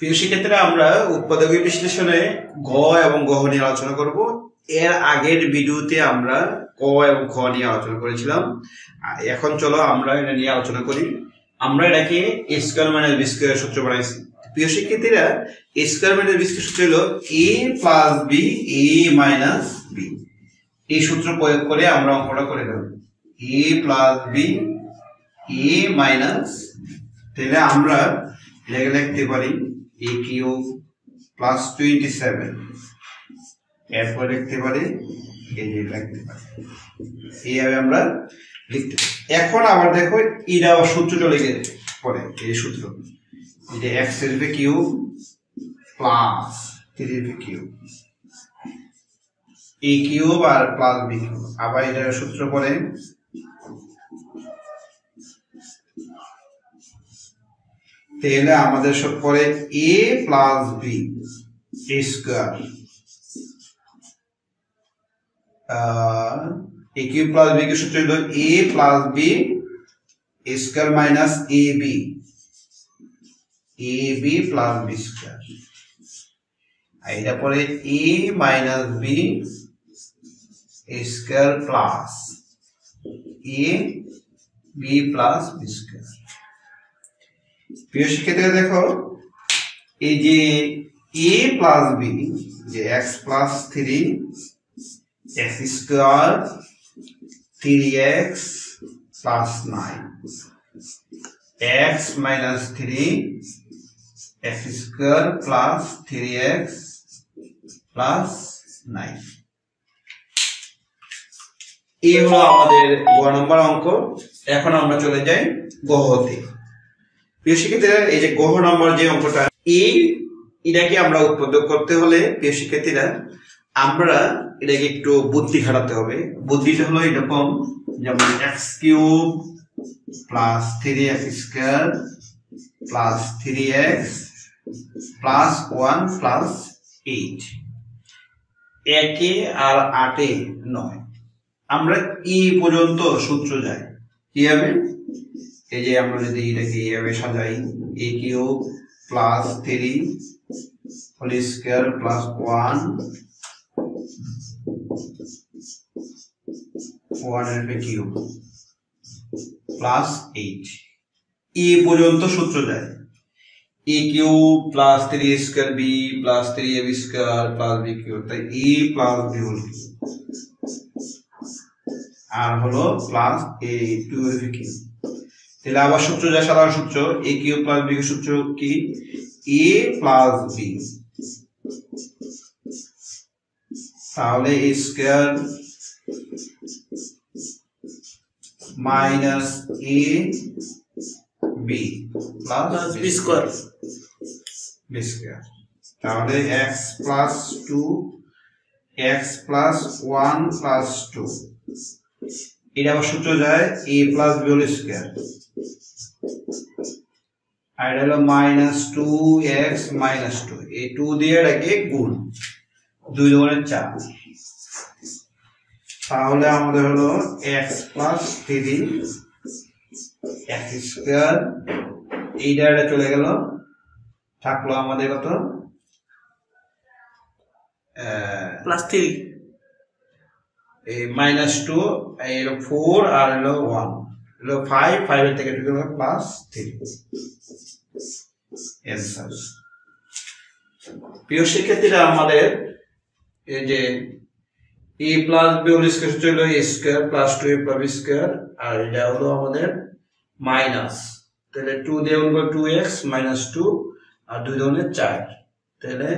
প্রিয় শিক্ষার্থীরা, আমরা উৎপাদকীয় বিশ্লেষণে গ এবং গহ নিয়ে আলোচনা করব। এর আগের ভিডিওতে আমরা ক এবং খ নিয়ে আলোচনা করেছিলাম। এখন চলো আমরা এটা নিয়ে আলোচনা করি। আমরা এটাকে স্কোয়ার মাইনাস বি স্কোয়ার সূত্র বানাইছি। প্রিয় শিক্ষার্থীরা স্কোয়ার মাইনাস বি স্কোয়ার সূত্র হলো A plus B, A minus B. এই সূত্র প্রয়োগ করে আমরা অঙ্কটা করে দেব A plus B, A minus, তাহলে আমরা এটাকে লিখতে পারি A cube plus twenty seven এরপর লিখতে পারি লিখতে পারি। এইভাবে আমরা লিখতে এখন আবার দেখো এটা আবার সূত্র চলে গেছে পরে এই সূত্র। যে এক্সের cube plus three cube A cube R plus B cube আবার এটার সূত্র পরে তাহলে আমাদের সব পরে A plus B square A cube plus B কে সূত্র হলো A plus B square minus A B A B plus B square এটা পরে A minus B square plus A B plus B square প্রিয় শিক্ষার্থীরা, দেখো, এই যে এ প্লাস বি যে X plus three X square three X plus nine X minus three X square plus three X plus nine এই হলো আমাদের গ নম্বর অঙ্ক। এখন আমরা চলে যাই গহতে প্রিয় শিক্ষার্থীরা, এই যে গহ নম্বর যে অঙ্কটা এই এটাকে আমরা উৎপাদক করতে হলে, প্রিয় শিক্ষার্থীরা, আমরা এটাকে একটু বুদ্ধি খাটাতে হবে। বুদ্ধিটা হলো এরকম, যেমন X cube plus three X square plus three X plus one plus eight একে আর আটে নয়। আমরা ই পর্যন্ত সূত্র যাই। কি হবে? এই যে আমরা যদি এটাকে এইভাবে সাজাই A Q plus three whole square plus one cube plus eight ই পর্যন্ত সূত্র A Q plus three square B plus three A square plus Q তাই ই প্লাস কিউ আর হলো প্লাস এ টু তাহলে আবার সূত্র, যা সাধারণ সূত্র এ কিউ প্লাস বি সূত্র কি? এ প্লাস বি তাহলে A square minus A B plus B square B square তাহলে X plus two X plus one plus two এটা আবার সূত্র যায় A plus B whole square আর এটা হলো minus two X minus two এই টু দিয়ে এটাকে গুণ। দুই দুগুণের চার। তাহলে আমাদের হলো X plus three X square এইটা এটা চলে গেল। থাকল আমাদের কত? প্লাস থ্রি এই মাইনাস টু এলো ফোর আর এলো ওয়ান এলো ফাইভ ফাইভের থেকে টু গেল প্লাস থ্রি অ্যান্সার প্রিয় শিক্ষার্থীরা, আমাদের এই যে A plus B whole square হলো A square plus two A plus square আর এটা হলো আমাদের মাইনাস তাহলে টু দিয়ে হলো টু এক্স মাইনাস টু আর দুই ধরনের চার। তাহলে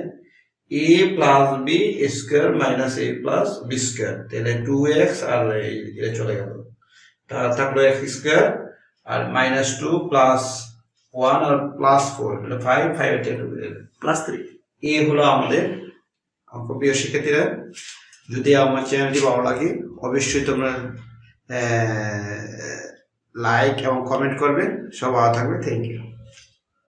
A plus B square minus A plus B square তাহলে টু এক্স আর এই এটা চলে গেল। তার থাকল এক্স স্কোয়ার আর মাইনাস টু প্লাস ওয়ান আর প্লাস ফোর ফাইভ ফাইভ এটা প্লাস থ্রি এই হলো আমাদের অঙ্ক প্রিয় শিক্ষার্থীরা। যদি আমার চ্যানেলটি ভালো লাগে অবশ্যই তোমরা লাইক এবং কমেন্ট করবে। সব ভালো থাকবে। Thank you